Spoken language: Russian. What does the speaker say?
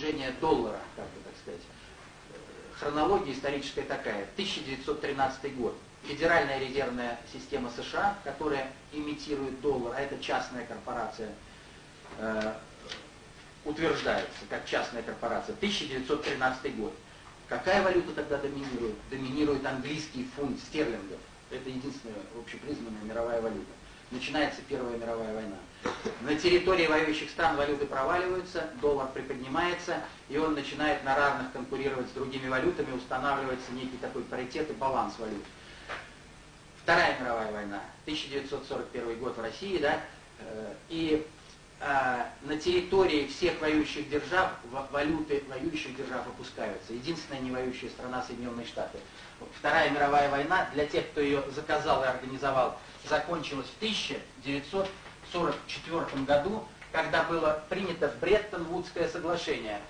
снижения доллара, как бы так сказать. Э, Хронология историческая такая. 1913 год. Федеральная резервная система США, которая имитирует доллар, а это частная корпорация, э, утверждается как частная корпорация. 1913 год. Какая валюта тогда доминирует? Доминирует английский фунт стерлингов. Это единственная общепризнанная мировая валюта. Начинается Первая мировая война. На территории воюющих стран валюты проваливаются, доллар приподнимается, и он начинает на равных конкурировать с другими валютами, устанавливается некий такой паритет и баланс валют. Вторая мировая война, 1941 год в России, да, э, и на территории всех воюющих держав валюты воюющих держав опускаются. Единственная не воюющая страна Соединенные Штаты. Вторая мировая война, для тех, кто ее заказал и организовал, закончилась в 1944 году, когда было принято Бреттон-Вудское соглашение.